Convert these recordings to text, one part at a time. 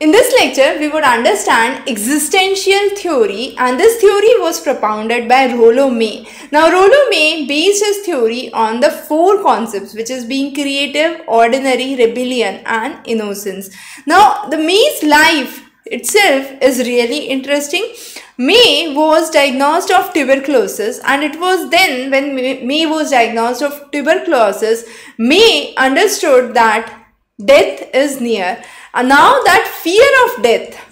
In this lecture, we would understand existential theory and this theory was propounded by Rollo May. Now, Rollo May based his theory on the four concepts which is being creative, ordinary, rebellion and innocence. Now, the May's life itself is really interesting. May was diagnosed of tuberculosis and it was then when May was diagnosed of tuberculosis, May understood that death is near and now that fear of death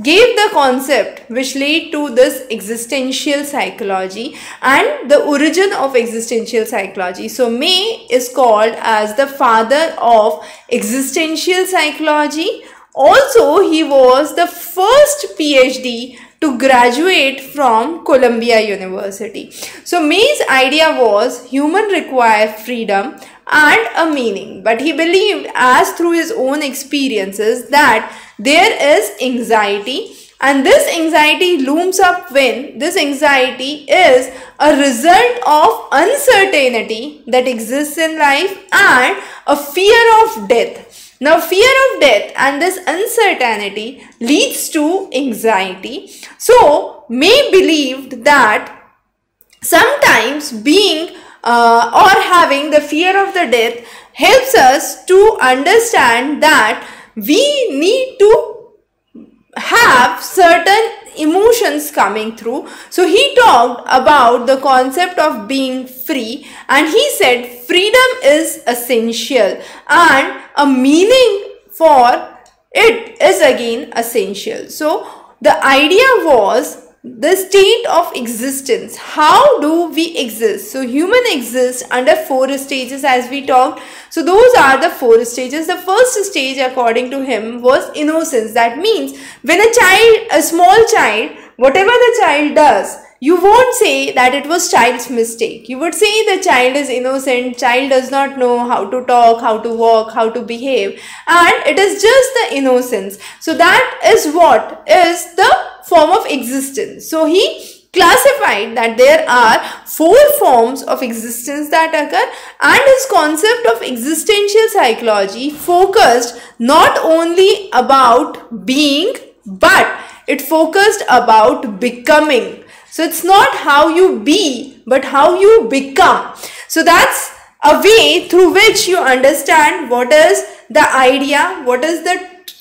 gave the concept which led to this existential psychology and the origin of existential psychology. So May is called as the father of existential psychology. Also, he was the first PhD to graduate from Columbia University. So May's idea was human require freedom and a meaning. But he believed as through his own experiences that there is anxiety and this anxiety looms up when this anxiety is a result of uncertainty that exists in life and a fear of death. Now fear of death and this uncertainty leads to anxiety. So May believed that sometimes being uh, or having the fear of the death helps us to understand that we need to have certain emotions coming through. So he talked about the concept of being free and he said freedom is essential and a meaning for it is again essential. So the idea was the state of existence. How do we exist? So human exists under four stages as we talked. So those are the four stages. The first stage according to him was innocence. That means when a child a small child whatever the child does you won't say that it was child's mistake. You would say the child is innocent, child does not know how to talk, how to walk, how to behave and it is just the innocence. So that is what is the form of existence. So he classified that there are four forms of existence that occur and his concept of existential psychology focused not only about being but it focused about becoming so it's not how you be, but how you become. So that's a way through which you understand what is the idea, what is the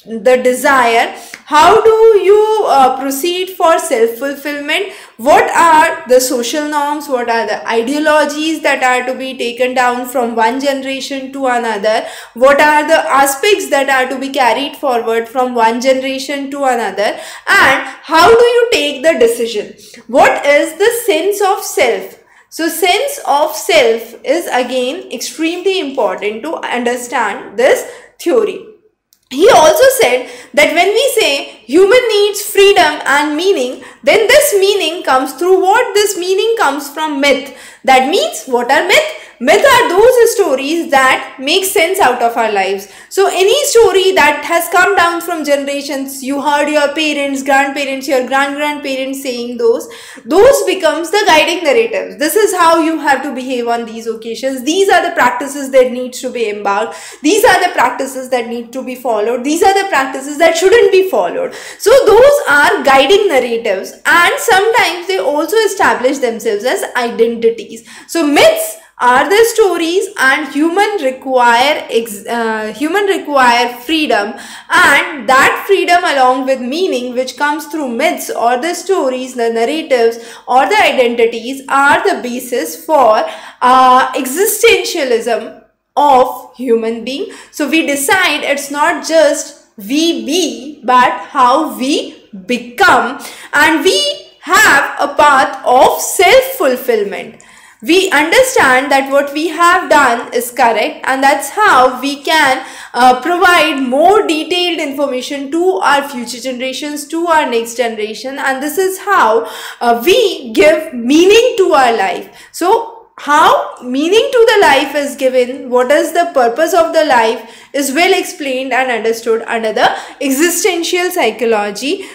the desire how do you uh, proceed for self-fulfillment? What are the social norms? What are the ideologies that are to be taken down from one generation to another? What are the aspects that are to be carried forward from one generation to another? And how do you take the decision? What is the sense of self? So sense of self is again extremely important to understand this theory he also said that when we say human needs freedom and meaning, then this meaning comes through what? This meaning comes from myth. That means what are myth? Myth are those stories that make sense out of our lives. So any story that has come down from generations, you heard your parents, grandparents, your grand-grandparents saying those, those becomes the guiding narratives. This is how you have to behave on these occasions. These are the practices that need to be embarked. These are the practices that need to be followed. These are the practices that shouldn't be followed. So those are guiding narratives and sometimes they also establish themselves as identities. So myths are the stories and human require uh, human require freedom? And that freedom along with meaning which comes through myths or the stories the narratives or the identities are the basis for uh, existentialism of human being. So we decide it's not just we be but how we become. And we have a path of self-fulfillment we understand that what we have done is correct and that's how we can uh, provide more detailed information to our future generations to our next generation and this is how uh, we give meaning to our life. So how meaning to the life is given, what is the purpose of the life is well explained and understood under the existential psychology